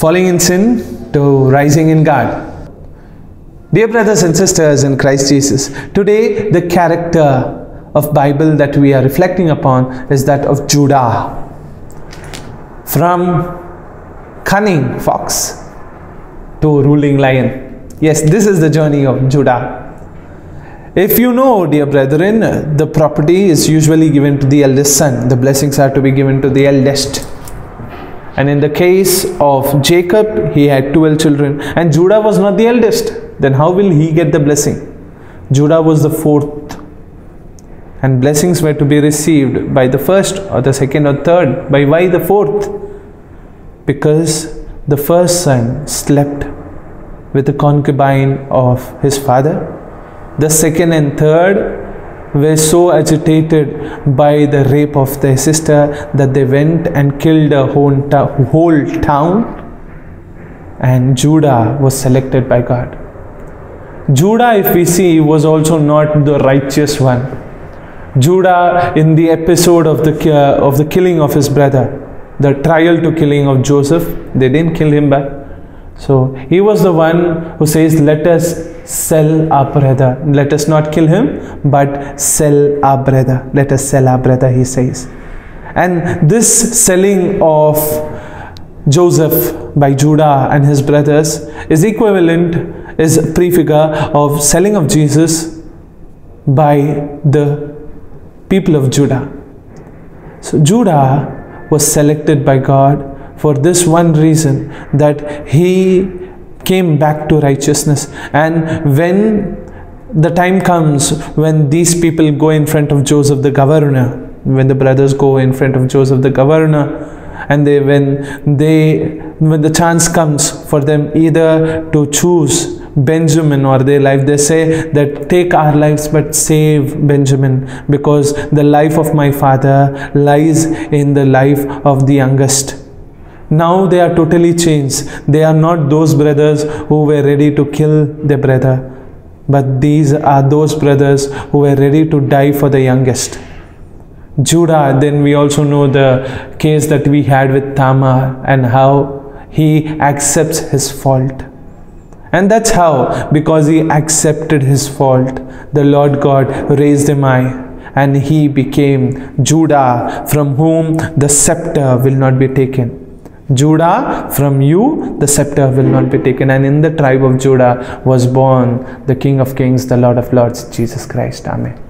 falling in sin to rising in God. Dear brothers and sisters in Christ Jesus, today the character of Bible that we are reflecting upon is that of Judah. From cunning fox to ruling lion. Yes, this is the journey of Judah. If you know, dear brethren, the property is usually given to the eldest son. The blessings are to be given to the eldest. And in the case of Jacob, he had 12 children, and Judah was not the eldest. Then how will he get the blessing? Judah was the fourth. And blessings were to be received by the first, or the second, or third. By why the fourth? Because the first son slept with the concubine of his father. The second and third were so agitated by the rape of their sister that they went and killed a whole, whole town. And Judah was selected by God. Judah, if we see, was also not the righteous one. Judah, in the episode of the uh, of the killing of his brother, the trial to killing of Joseph, they didn't kill him back. So he was the one who says, Let us sell our brother. Let us not kill him, but sell our brother. Let us sell our brother, he says. And this selling of Joseph by Judah and his brothers is equivalent, is prefigure of selling of Jesus by the people of Judah. So Judah was selected by God for this one reason that he came back to righteousness and when the time comes when these people go in front of Joseph the governor when the brothers go in front of Joseph the governor and they when they when the chance comes for them either to choose Benjamin or their life, they say that take our lives but save Benjamin because the life of my father lies in the life of the youngest. Now they are totally changed. They are not those brothers who were ready to kill their brother, but these are those brothers who were ready to die for the youngest. Judah, then we also know the case that we had with Tamar and how he accepts his fault. And that's how, because he accepted his fault, the Lord God raised him high and he became Judah, from whom the scepter will not be taken. Judah, from you the scepter will not be taken. And in the tribe of Judah was born the King of Kings, the Lord of Lords, Jesus Christ. Amen.